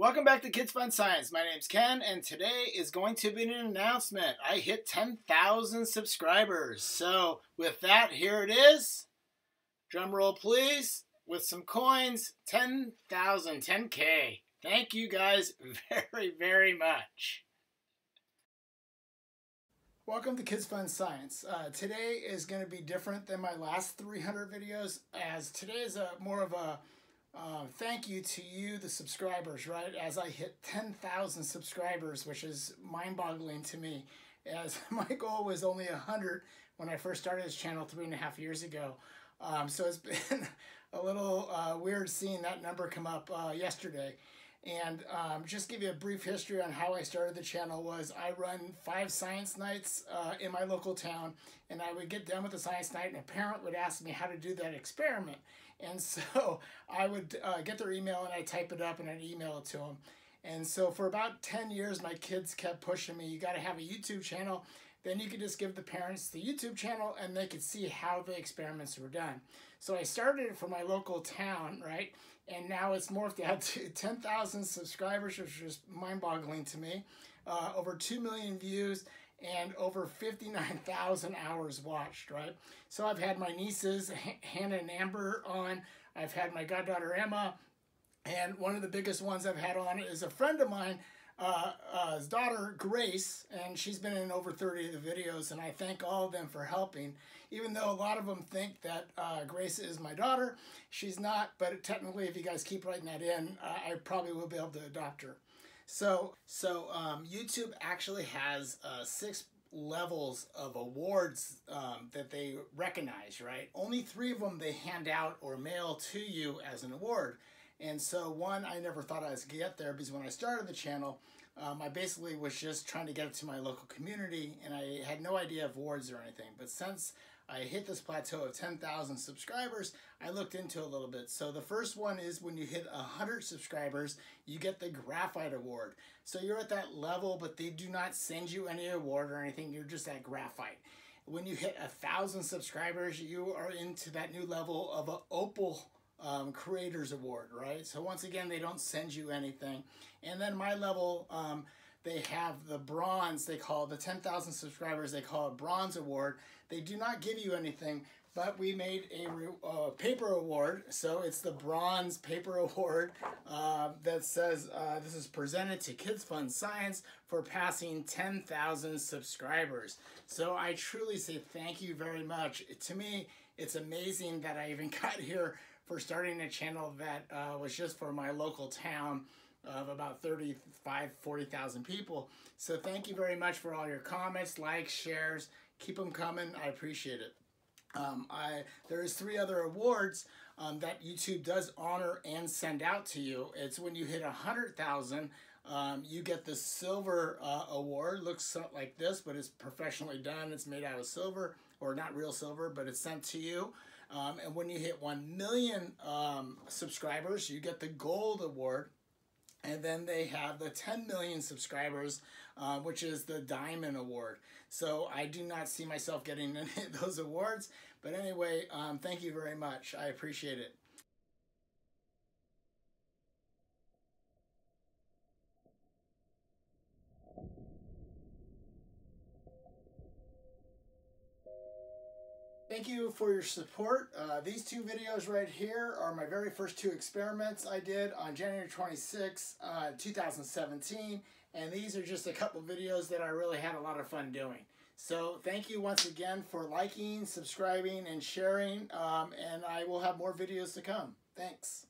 Welcome back to Kids Fun Science. My name's Ken, and today is going to be an announcement. I hit 10,000 subscribers. So, with that, here it is. Drum roll, please. With some coins, 10,000, 10K. Thank you guys very, very much. Welcome to Kids Fun Science. Uh, today is going to be different than my last 300 videos, as today is a more of a uh, thank you to you, the subscribers, right? As I hit 10,000 subscribers, which is mind boggling to me, as my goal was only 100 when I first started this channel three and a half years ago. Um, so it's been a little uh, weird seeing that number come up uh, yesterday. And um, just give you a brief history on how I started the channel was I run five science nights uh, in my local town and I would get done with the science night and a parent would ask me how to do that experiment. And so I would uh, get their email and I type it up and I'd email it to them. And so for about 10 years, my kids kept pushing me, you got to have a YouTube channel. Then you could just give the parents the YouTube channel and they could see how the experiments were done. So I started it for my local town, right? And now it's morphed out to 10,000 subscribers, which is mind boggling to me. Uh, over 2 million views and over 59,000 hours watched, right? So I've had my nieces, Hannah and Amber, on. I've had my goddaughter, Emma. And one of the biggest ones I've had on is a friend of mine, uh, uh, his daughter, Grace, and she's been in over 30 of the videos, and I thank all of them for helping. Even though a lot of them think that uh, Grace is my daughter, she's not, but technically, if you guys keep writing that in, I probably will be able to adopt her. So, so um, YouTube actually has uh, six levels of awards um, that they recognize, right? Only three of them they hand out or mail to you as an award. And so one, I never thought I was get there because when I started the channel, um, I basically was just trying to get it to my local community and I had no idea of awards or anything. But since I hit this plateau of 10,000 subscribers, I looked into a little bit. So the first one is when you hit 100 subscribers, you get the Graphite Award. So you're at that level, but they do not send you any award or anything. You're just at Graphite. When you hit a thousand subscribers, you are into that new level of an Opal um, Creators Award, right? So once again, they don't send you anything. And then my level, um, they have the bronze, they call it the 10,000 subscribers, they call it Bronze Award. They do not give you anything, but we made a uh, paper award. So it's the Bronze Paper Award uh, that says uh, this is presented to Kids Fun Science for passing 10,000 subscribers. So I truly say thank you very much. To me, it's amazing that I even got here for starting a channel that uh, was just for my local town of about 35, 40,000 people. So thank you very much for all your comments, likes, shares. Keep them coming. I appreciate it. Um, I there is three other awards um, that YouTube does honor and send out to you. It's when you hit a hundred thousand, um, you get the silver uh, award. Looks like this, but it's professionally done. It's made out of silver, or not real silver, but it's sent to you. Um, and when you hit one million um, subscribers, you get the gold award. And then they have the 10 million subscribers, uh, which is the Diamond Award. So I do not see myself getting any of those awards. But anyway, um, thank you very much. I appreciate it. Thank you for your support. Uh, these two videos right here are my very first two experiments I did on January 26, uh, 2017. And these are just a couple videos that I really had a lot of fun doing. So thank you once again for liking, subscribing, and sharing. Um, and I will have more videos to come. Thanks.